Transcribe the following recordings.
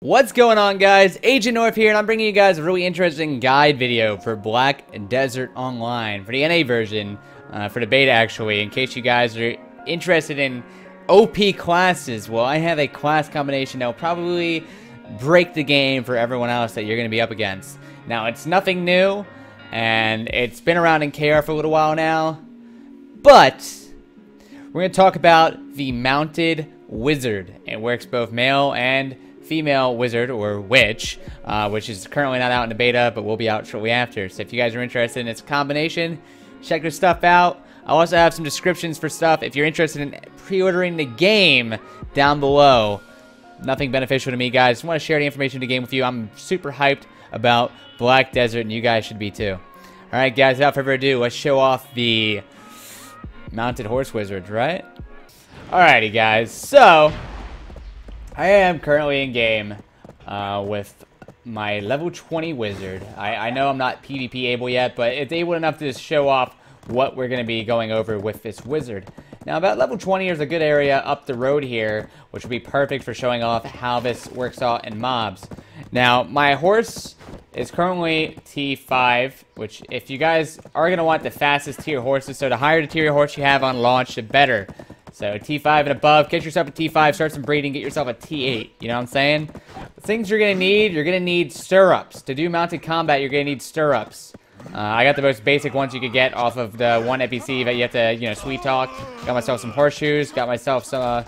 What's going on guys? Agent North here and I'm bringing you guys a really interesting guide video for Black Desert Online for the NA version, uh, for the beta actually, in case you guys are interested in OP classes. Well, I have a class combination that will probably break the game for everyone else that you're going to be up against. Now, it's nothing new, and it's been around in KR for a little while now, but we're going to talk about the Mounted Wizard. It works both male and female wizard or witch, uh, which is currently not out in the beta, but will be out shortly after. So if you guys are interested in its combination, check their stuff out. i also have some descriptions for stuff if you're interested in pre-ordering the game down below. Nothing beneficial to me, guys. Just want to share the information of the game with you. I'm super hyped about Black Desert, and you guys should be too. All right, guys, without further ado, let's show off the mounted horse wizards, right? Alrighty, guys. So, I am currently in game uh, with my level 20 wizard. I, I know I'm not PvP able yet, but it's able enough to show off what we're going to be going over with this wizard. Now, about level 20 is a good area up the road here, which would be perfect for showing off how this works out in mobs. Now, my horse is currently T5, which if you guys are going to want the fastest tier horses, so the higher the tier horse you have on launch, the better. So T5 and above, get yourself a T5, start some breeding, get yourself a T8. You know what I'm saying? The things you're going to need, you're going to need stirrups. To do mounted combat, you're going to need stirrups. Uh, I got the most basic ones you could get off of the one NPC that you have to, you know, sweet talk. Got myself some horseshoes, got myself some, uh,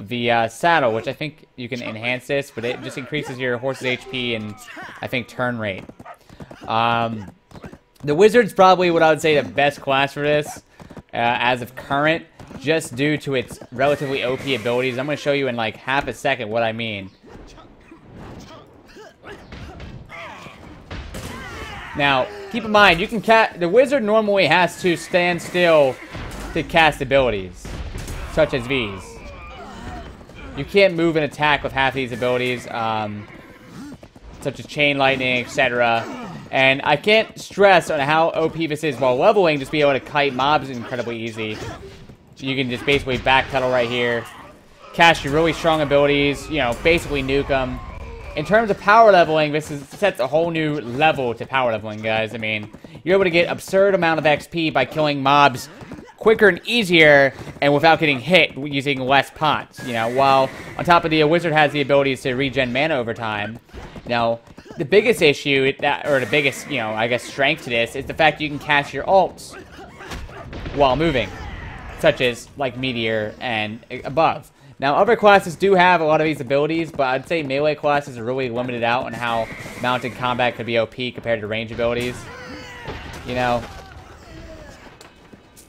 the uh, saddle, which I think you can enhance this, but it just increases your horse's HP and I think turn rate. Um, the wizard's probably what I would say the best class for this, uh, as of current just due to its relatively OP abilities. I'm going to show you in like half a second what I mean. Now, keep in mind, you can cast the wizard normally has to stand still to cast abilities, such as these. You can't move and attack with half these abilities, um, such as chain lightning, etc. And I can't stress on how OP this is while leveling. Just be able to kite mobs is incredibly easy. So you can just basically backpedal right here. Cast your really strong abilities, you know, basically nuke them. In terms of power leveling, this is, sets a whole new level to power leveling, guys. I mean, you're able to get absurd amount of XP by killing mobs quicker and easier and without getting hit using less pots, you know, while on top of the wizard has the abilities to regen mana over time. Now, the biggest issue, that, or the biggest, you know, I guess strength to this is the fact you can cast your ults while moving such as like Meteor and above. Now, other classes do have a lot of these abilities, but I'd say melee classes are really limited out on how mounted combat could be OP compared to range abilities. You know?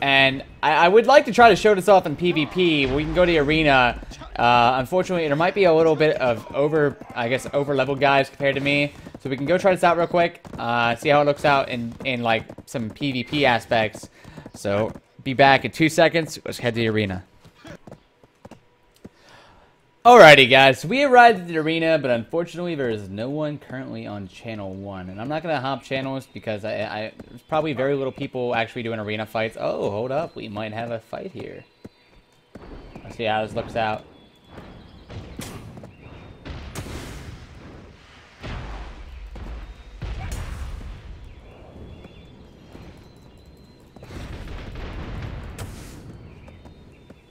And I, I would like to try to show this off in PvP. We can go to the arena. Uh, unfortunately, there might be a little bit of over, I guess, over-leveled guys compared to me. So we can go try this out real quick. Uh, see how it looks out in, in, like, some PvP aspects. So, be back in two seconds. Let's head to the arena. Alrighty, guys. We arrived at the arena, but unfortunately, there is no one currently on channel one. And I'm not going to hop channels because I, I, there's probably very little people actually doing arena fights. Oh, hold up. We might have a fight here. Let's see how this looks out.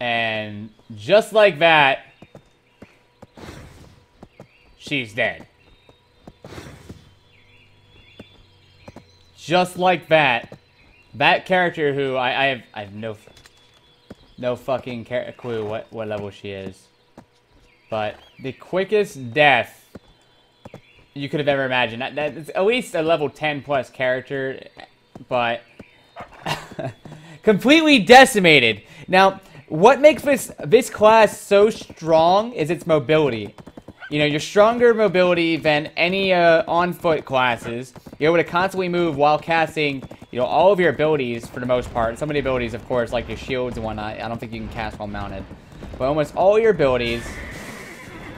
And just like that, she's dead. Just like that, that character who I, I have I have no no fucking clue what what level she is, but the quickest death you could have ever imagined. That, that's at least a level 10 plus character, but completely decimated. Now, what makes this this class so strong is its mobility. You know, you're stronger mobility than any uh, on-foot classes. You're able to constantly move while casting, you know, all of your abilities for the most part. Some of the abilities, of course, like your shields and whatnot, I don't think you can cast while mounted. But almost all your abilities,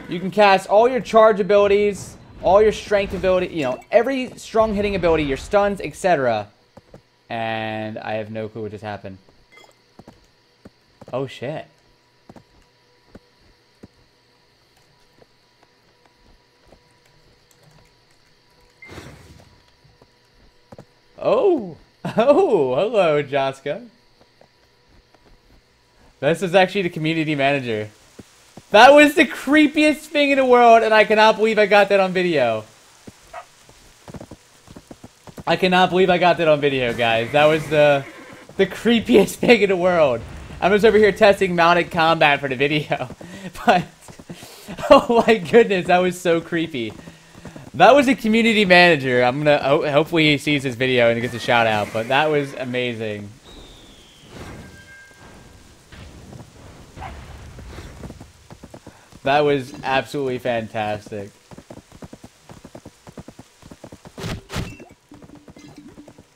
you can cast all your charge abilities, all your strength ability, you know, every strong hitting ability, your stuns, etc. And I have no clue what just happened. Oh shit. Oh! Oh, hello, Jaska. This is actually the community manager. That was the creepiest thing in the world, and I cannot believe I got that on video. I cannot believe I got that on video, guys. That was the the creepiest thing in the world. I'm just over here testing mounted combat for the video. But, oh my goodness, that was so creepy. That was a community manager. I'm gonna, ho hopefully he sees this video and gets a shout out, but that was amazing. That was absolutely fantastic.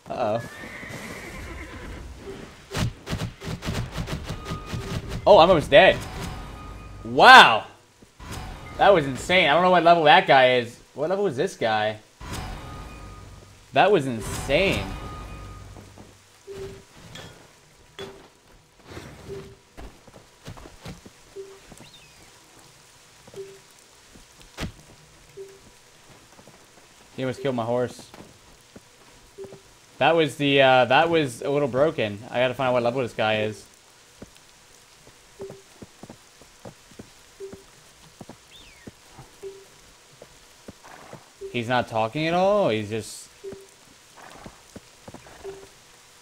Uh oh Oh, I'm almost dead. Wow. That was insane. I don't know what level that guy is. What level is this guy? That was insane. He almost killed my horse. That was the, uh, that was a little broken. I gotta find out what level this guy is. He's not talking at all? He's just...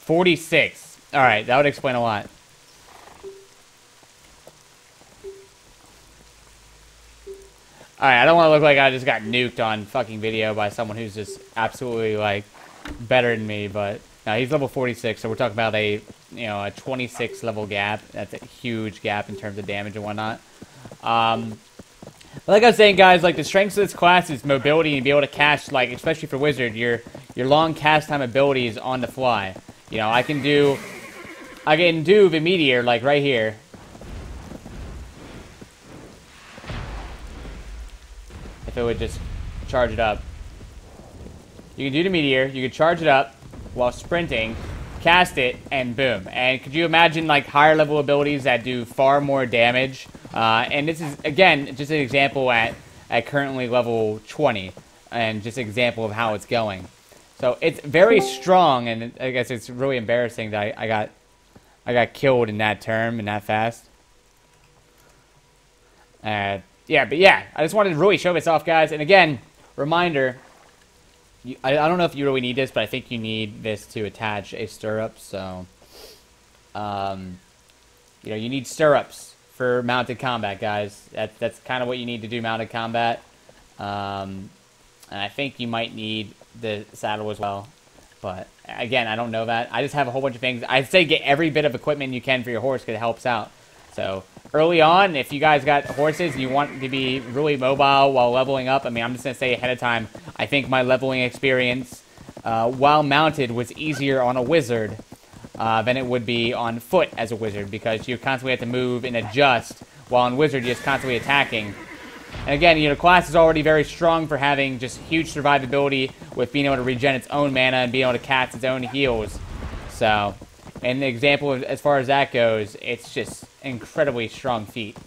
46. Alright, that would explain a lot. Alright, I don't want to look like I just got nuked on fucking video by someone who's just absolutely, like, better than me, but... now he's level 46, so we're talking about a, you know, a 26 level gap. That's a huge gap in terms of damage and whatnot. Um, like I was saying, guys, like the strengths of this class is mobility and be able to cast, like especially for wizard, your your long cast time abilities on the fly. You know, I can do, I can do the meteor like right here. If it would just charge it up. You can do the meteor. You can charge it up while sprinting, cast it, and boom. And could you imagine like higher level abilities that do far more damage? Uh, and this is, again, just an example at, at currently level 20, and just an example of how it's going. So it's very strong, and I guess it's really embarrassing that I, I got I got killed in that term and that fast. Uh, yeah, but yeah, I just wanted to really show this off, guys. And again, reminder, you, I, I don't know if you really need this, but I think you need this to attach a stirrup. So, um, you know, you need stirrups for mounted combat, guys. That, that's kind of what you need to do mounted combat. Um, and I think you might need the saddle as well. But again, I don't know that. I just have a whole bunch of things. I'd say get every bit of equipment you can for your horse because it helps out. So early on, if you guys got horses and you want to be really mobile while leveling up, I mean, I'm just going to say ahead of time, I think my leveling experience uh, while mounted was easier on a wizard uh, than it would be on foot as a wizard because you constantly have to move and adjust while on wizard you're just constantly attacking. And again, you know, class is already very strong for having just huge survivability with being able to regen its own mana and being able to cast its own heals. So, an example of, as far as that goes, it's just incredibly strong feat.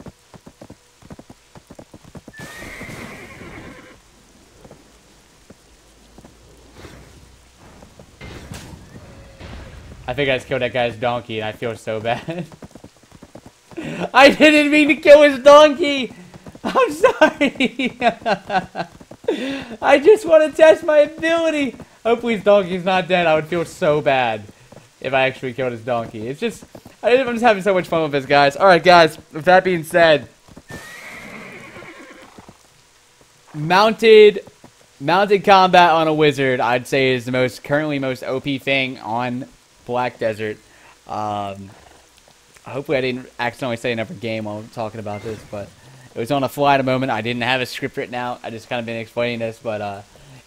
I think I just killed that guy's donkey, and I feel so bad. I didn't mean to kill his donkey! I'm sorry! I just want to test my ability! Hopefully his donkey's not dead. I would feel so bad if I actually killed his donkey. It's just... I'm just having so much fun with this, guys. Alright, guys. With that being said... Mounted... Mounted combat on a wizard, I'd say, is the most currently most OP thing on Black Desert. Um, hopefully I didn't accidentally say another game while I'm talking about this, but it was on a fly at a moment. I didn't have a script written out. I just kind of been explaining this, but uh,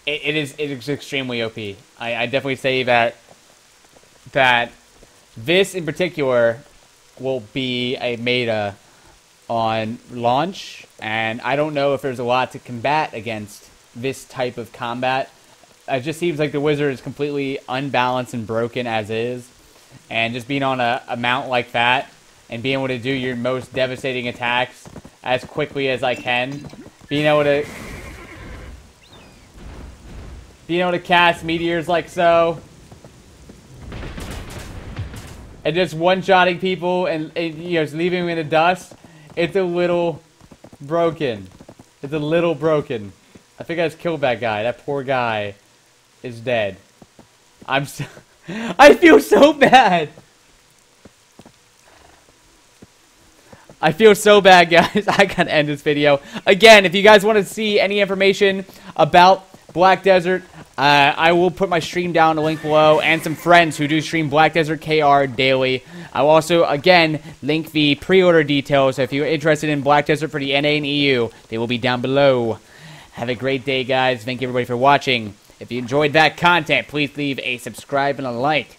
it, it is it is extremely OP. I, I definitely say that that this in particular will be a meta on launch, and I don't know if there's a lot to combat against this type of combat it just seems like the wizard is completely unbalanced and broken as is. And just being on a, a mount like that and being able to do your most devastating attacks as quickly as I can. Being able to being able to cast meteors like so and just one-shotting people and, and you know just leaving them in the dust, it's a little broken. It's a little broken. I think I just killed that guy. That poor guy is dead. I'm so I feel so bad. I feel so bad, guys. I gotta end this video. Again, if you guys want to see any information about Black Desert, uh, I will put my stream down the link below and some friends who do stream Black Desert KR daily. I will also, again, link the pre-order details. So if you're interested in Black Desert for the NA and EU, they will be down below. Have a great day, guys. Thank you, everybody, for watching. If you enjoyed that content, please leave a subscribe and a like.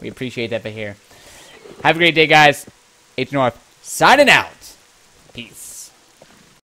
We appreciate that for here. Have a great day, guys. Agent North signing out.